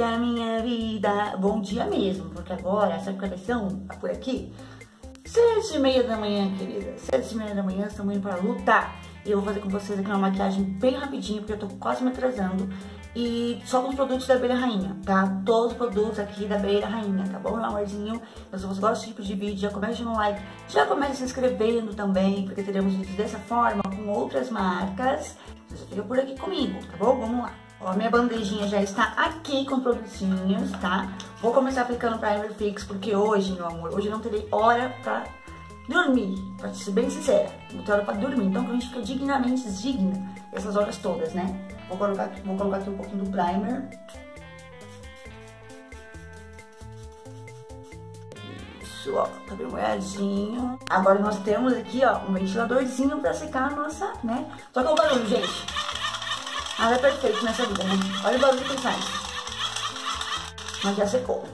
dia, minha vida. Bom dia mesmo, porque agora, essa coleção tá por aqui. Sete e meia da manhã, querida. Sete e meia da manhã, estamos indo para lutar. E eu vou fazer com vocês aqui uma maquiagem bem rapidinho, porque eu tô quase me atrasando. E só com os produtos da Abelha Rainha, tá? Todos os produtos aqui da Abelha Rainha, tá bom, meu amorzinho? Então, se você gosta desse tipo de vídeo, já comece no like, já comece se inscrevendo também, porque teremos vídeos dessa forma, com outras marcas. Você fica por aqui comigo, tá bom? Vamos lá. Ó, minha bandejinha já está aqui com produtinhos, tá? Vou começar aplicando primer fix, porque hoje, meu amor, hoje eu não terei hora pra dormir, pra ser bem sincera. Não tenho hora pra dormir, então a gente fica dignamente digna essas horas todas, né? Vou colocar, vou colocar aqui um pouquinho do primer. Isso, ó, tá bem molhadinho. Agora nós temos aqui, ó, um ventiladorzinho pra secar a nossa, né? Só que o barulho, gente. Nada é perfeito nessa vida, né? Olha o barulho que ele faz. Mas já secou.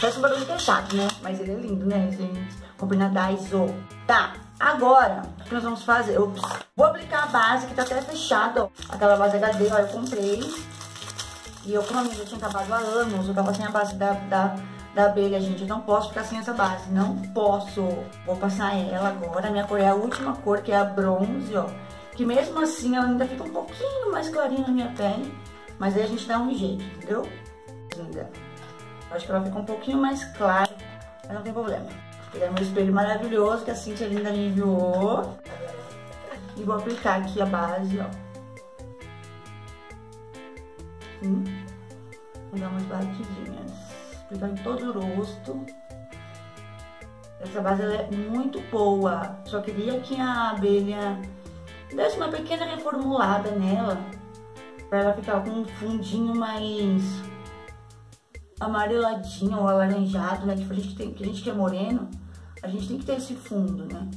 Faz um barulho que é chato, né? Mas ele é lindo, né, gente? Combina Daiso. Tá, agora, o que nós vamos fazer? Ops. Vou aplicar a base que tá até fechada, ó. Aquela base HD, ó, eu comprei. E eu, como a minha já tinha acabado há anos, eu tava sem a base da, da, da abelha, gente. Eu não posso ficar sem essa base, não posso. Vou passar ela agora. A minha cor é a última cor, que é a bronze, ó que mesmo assim ela ainda fica um pouquinho mais clarinha na minha pele, mas aí a gente dá um jeito, entendeu? Ainda. Acho que ela fica um pouquinho mais clara, mas não tem problema. Vou pegar meu espelho maravilhoso que a Cintia linda me enviou. E vou aplicar aqui a base, ó. Vou dar umas batidinhas. Aplicar em todo o rosto. Essa base é muito boa. Só queria que a abelha desse uma pequena reformulada nela, para ela ficar com um fundinho mais amareladinho ou alaranjado, né? Que a gente, tem, que a gente que é moreno, a gente tem que ter esse fundo, né?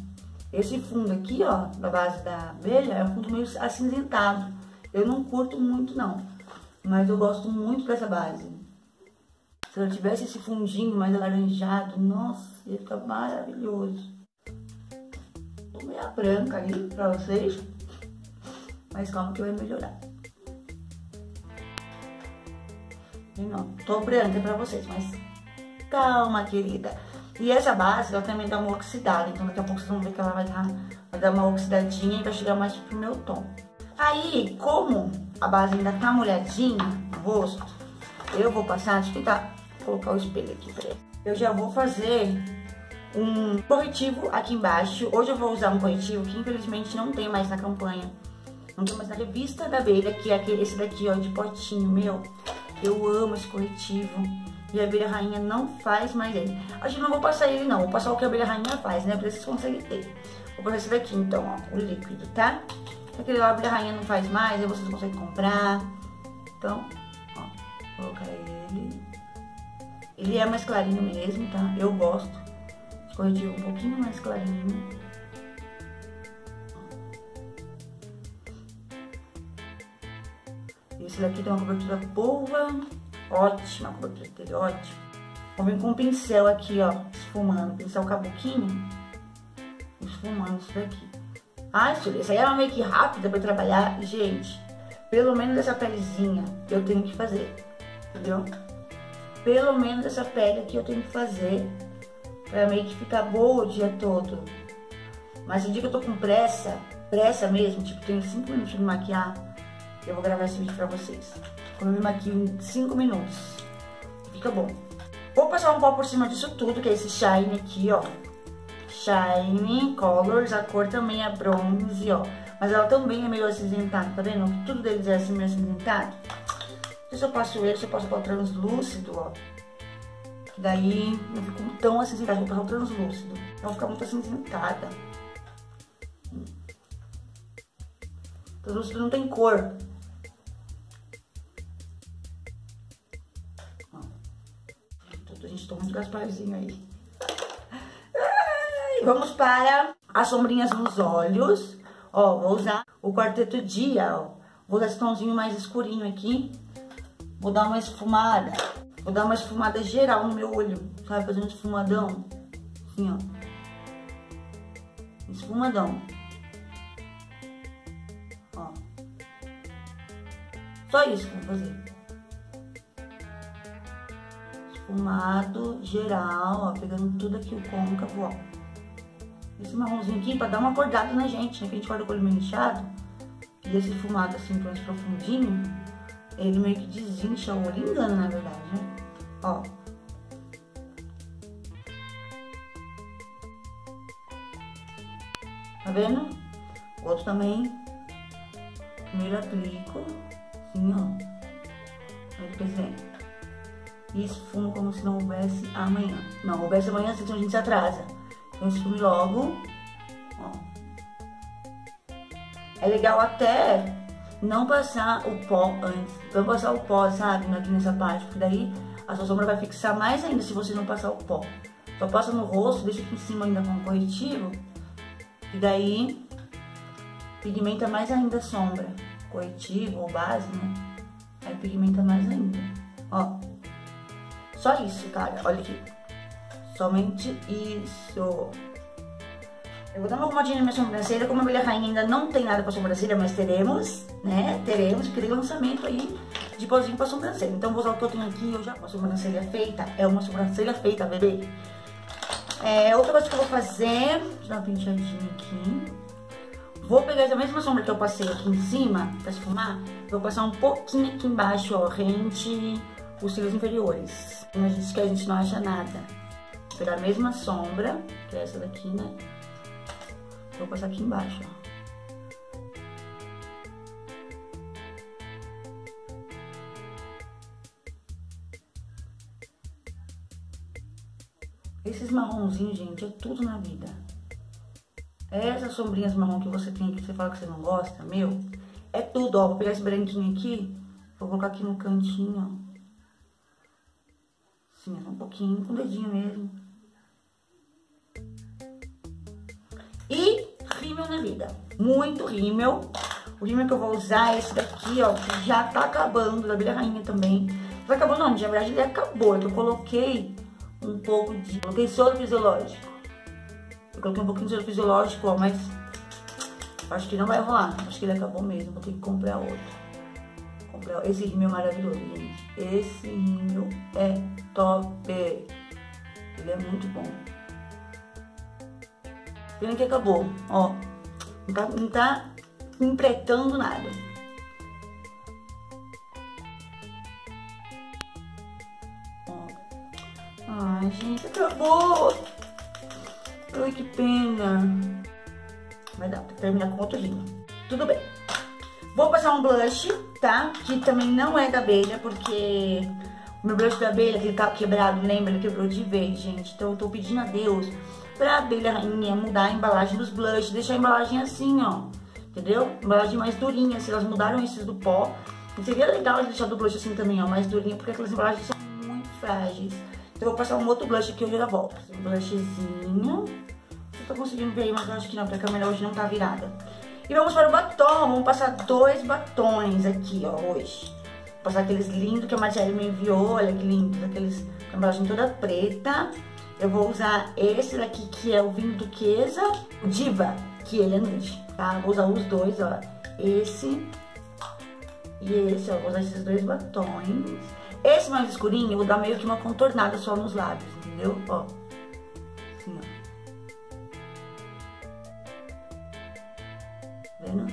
Esse fundo aqui, ó, da base da abelha, é um fundo meio acinzentado. Eu não curto muito, não. Mas eu gosto muito dessa base. Se ela tivesse esse fundinho mais alaranjado, nossa, ia ficar maravilhoso meia branca aí pra vocês. Mas calma que vai melhorar. Não, tô branca pra vocês, mas calma, querida. E essa base, ela também dá uma oxidada, então daqui a pouco vocês vão ver que ela vai dar, vai dar uma oxidadinha e vai chegar mais pro meu tom. Aí, como a base ainda tá molhadinha no rosto, eu vou passar, deixa eu tentar colocar o espelho aqui ele. Eu já vou fazer um corretivo aqui embaixo. Hoje eu vou usar um corretivo que infelizmente não tem mais na campanha. Não tem mais na revista da abelha, que é aquele, esse daqui, ó, de potinho, meu. Eu amo esse corretivo. E a abelha rainha não faz mais ele. Acho que não vou passar ele não, vou passar o que a abelha rainha faz, né? Pra vocês conseguem ter. Vou passar esse daqui então, ó, o líquido, tá? Aquele lá a abelha rainha não faz mais, aí vocês conseguem comprar. Então, ó, vou colocar ele. Ele é mais clarinho mesmo, tá? Eu gosto corretivo um pouquinho mais clarinho. Esse daqui tem uma cobertura boa, ótima, a cobertura dele, ótima. Vou vir com um pincel aqui, ó, esfumando, pincel cabuquinho, esfumando isso daqui. Ah, isso, essa aí é uma make rápida pra trabalhar, gente. Pelo menos essa pelezinha eu tenho que fazer, entendeu? Pelo menos essa pele aqui eu tenho que fazer pra meio que ficar boa o dia todo. Mas o dia que eu tô com pressa, pressa mesmo, tipo, tenho 5 minutos de maquiar, eu vou gravar esse vídeo pra vocês. Como eu me maquio em 5 minutos. Fica bom. Vou passar um pó por cima disso tudo, que é esse Shine aqui, ó. Shine Colors, a cor também é bronze, ó. Mas ela também é meio acinzentada, tá vendo? Tudo deles é assim meio acinzentado. Se eu passo ele, se eu passo pó translúcido, ó. Daí não fico tão acinzentada, vou passar o translúcido. Não ficar muito acinzentada. Translúcido não tem cor. A gente toma um Gasparzinho aí. Vamos para as sombrinhas nos olhos. Ó, vou usar o quarteto dia, ó. Vou dar esse tomzinho mais escurinho aqui. Vou dar uma esfumada. Vou dar uma esfumada geral no meu olho, sabe? Fazer um esfumadão. Assim, ó. Esfumadão. Ó. Só isso que eu vou fazer. esfumado geral, ó, pegando tudo aqui o côncavo, ó. Esse marronzinho aqui pra dar uma acordada na gente, né? Que a gente acorda com o olho meio inchado. E esse fumado assim, mais profundinho, ele meio que desincha o olho, engana na verdade, né? Ó. Tá vendo? O outro também. Primeiro aplico, assim, ó. Aí depois vem. E esfumo como se não houvesse amanhã. Não, houvesse amanhã, senão a gente se atrasa. Então esfume logo. Ó. É legal até não passar o pó antes. Não passar o pó, sabe, aqui nessa parte, porque daí a sua sombra vai fixar mais ainda se você não passar o pó. Só passa no rosto, deixa aqui em cima ainda com corretivo, e daí pigmenta mais ainda a sombra. Corretivo ou base, né? Aí pigmenta mais ainda. Ó. Só isso, cara. Olha aqui. Somente isso. Eu vou dar uma arrumadinha na minha sobrancelha. Como a Abelha Rainha ainda não tem nada pra sobrancelha, mas teremos, né? Teremos, porque tem lançamento aí de pozinho pra sobrancelha. Então, vou usar o que eu tenho aqui. Eu já uma sobrancelha feita. É uma sobrancelha feita, bebê. É, outra coisa que eu vou fazer, deixa eu dar uma penteadinha aqui. Vou pegar essa mesma sombra que eu passei aqui em cima, pra esfumar, vou passar um pouquinho aqui embaixo, ó, rente os cílios inferiores. A gente que a gente não acha nada. Vou pegar a mesma sombra, que é essa daqui, né? Vou passar aqui embaixo, ó. Esses marronzinhos, gente, é tudo na vida. Essas sombrinhas marrom que você tem aqui, que você fala que você não gosta, meu, é tudo, ó. Vou pegar esse branquinho aqui, vou colocar aqui no cantinho, ó. Assim, um pouquinho, com o dedinho mesmo. E rímel na vida. Muito rímel. O rímel que eu vou usar é esse daqui, ó, que já tá acabando, da Abelha Rainha também. Não acabou não, de verdade ele acabou. É eu coloquei um pouco de... Coloquei soro fisiológico. Eu coloquei um pouquinho de soro fisiológico, ó, mas... Acho que não vai rolar. Acho que ele acabou mesmo. Vou ter que comprar outro. Comprar... Esse rímel maravilhoso, gente. Esse rímel é top. Ele é muito bom. Pena que acabou, ó. Não tá, não tá empretando nada. Acabou. Ai, que pena. Vai dar pra terminar com outro rímel. Tudo bem. Vou passar um blush, tá? Que também não é da abelha, porque o meu blush da abelha, que tá quebrado, lembra? Ele quebrou de vez, gente. Então eu tô pedindo a Deus pra abelha rainha mudar a embalagem dos blushes, deixar a embalagem assim, ó. Entendeu? Embalagem mais durinha, se elas mudaram esses do pó. Seria legal deixar do blush assim também, ó, mais durinha, porque aquelas embalagens são muito frágeis. Eu vou passar um outro blush aqui, eu já volto. Um blushzinho. Você tá conseguindo ver aí, mas eu acho que não, porque a câmera hoje não tá virada. E vamos para o batom, vamos passar dois batons aqui, ó, hoje. Vou passar aqueles lindos que a Marcele me enviou, olha que lindos, aqueles com a embalagem toda preta. Eu vou usar esse daqui, que é o vinho duquesa, o Diva, que ele é nude, tá? Vou usar os dois, ó, esse e esse, ó, vou usar esses dois batons. Esse mais escurinho, eu vou dar meio que uma contornada só nos lábios, entendeu? Ó, assim, ó. Vendo?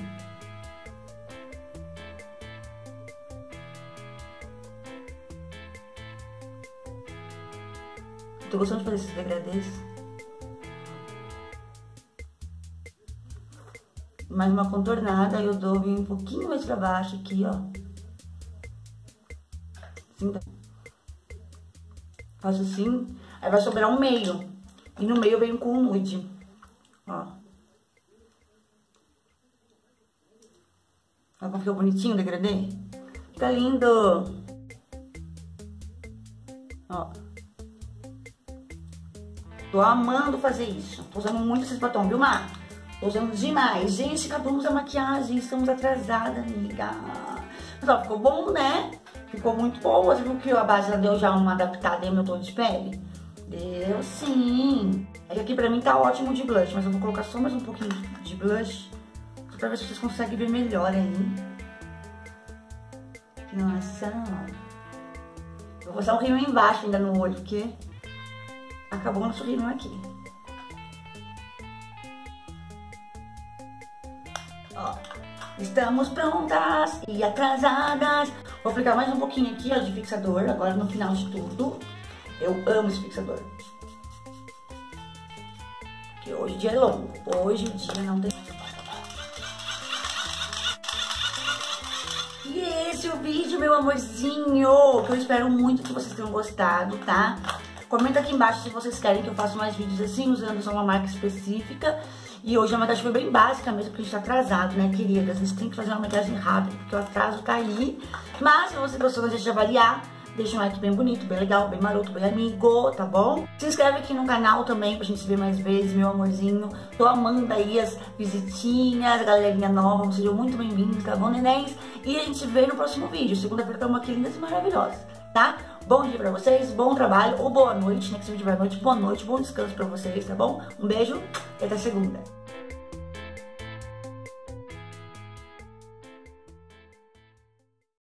Tô gostando de fazer esses degradês. Mais uma contornada, eu dou um pouquinho mais pra baixo aqui, ó. Assim, tá? Faço assim, aí vai sobrar um meio. E no meio eu venho com o nude, ó. Olha como ficou bonitinho o degradê? Fica lindo! Ó. Tô amando fazer isso. Tô usando muito esses batom, viu, Mar? Usando demais. Gente, acabamos a maquiagem. Estamos atrasadas, amiga. Mas, ó, ficou bom, né? Ficou muito bom. Você viu que a base já deu já uma adaptada em meu tom de pele? Deu sim. É aqui pra mim tá ótimo de blush, mas eu vou colocar só mais um pouquinho de blush pra ver se vocês conseguem ver melhor aí. Nossa. Vou passar um rímel embaixo ainda no olho, porque acabou nosso rímel aqui. Ó, estamos prontas e atrasadas. Vou aplicar mais um pouquinho aqui, ó, de fixador, agora no final de tudo. Eu amo esse fixador. Porque hoje o dia é longo. Hoje o dia não tem... E esse é o vídeo, meu amorzinho, que eu espero muito que vocês tenham gostado, tá? Comenta aqui embaixo se vocês querem que eu faça mais vídeos assim, usando só uma marca específica. E hoje a maquiagem foi bem básica mesmo, porque a gente tá atrasado, né, queridas? A gente tem que fazer uma maquiagem rápida, porque o atraso tá aí. Mas se você gostou, deixe de avaliar. Deixa um like bem bonito, bem legal, bem maroto, bem amigo, tá bom? Se inscreve aqui no canal também pra gente se ver mais vezes, meu amorzinho. Tô amando aí as visitinhas, a galerinha nova, sejam muito bem-vindos, tá bom, nenéns? E a gente vê no próximo vídeo. Segunda-feira estamos aqui lindas e maravilhosas, tá? Bom dia pra vocês, bom trabalho ou boa noite, né? Que se vídeo vai à noite, boa noite, bom descanso pra vocês, tá bom? Um beijo e até segunda.